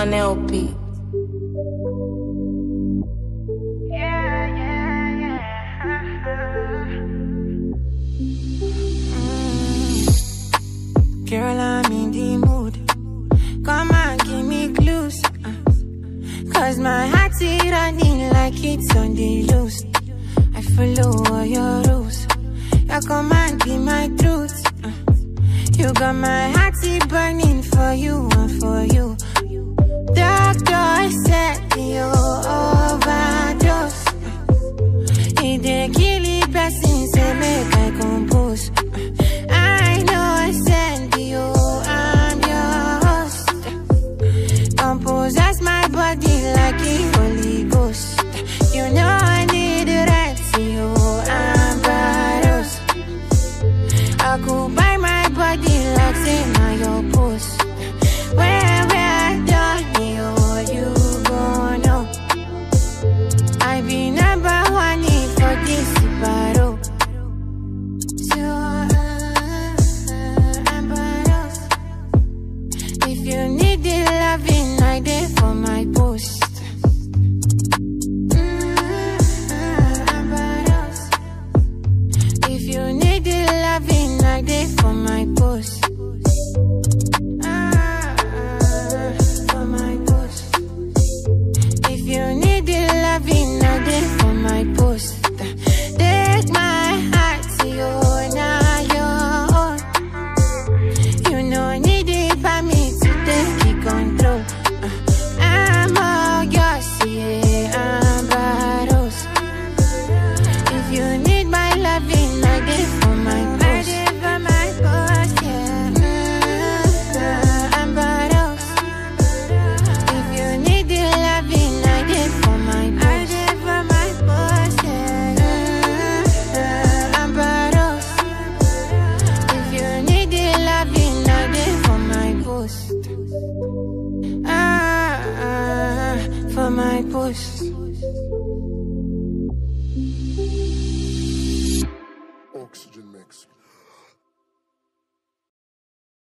one LP. Girl, I'm in the mood. Come on, give me clues. Cause my heart's running like it's on the loose. I follow all your rules. Your command be my truth. You got my heart burning for you and for you. Dey kill person, say make I compose. I know I send you, I'm your host. Compose as my body like the Holy Ghost. You know I need the right to you, Amber Rose. I could buy my body like say now your post. Where where I done you, you gon' know. I be the loving, I there for my post. My post. Oxygen mix.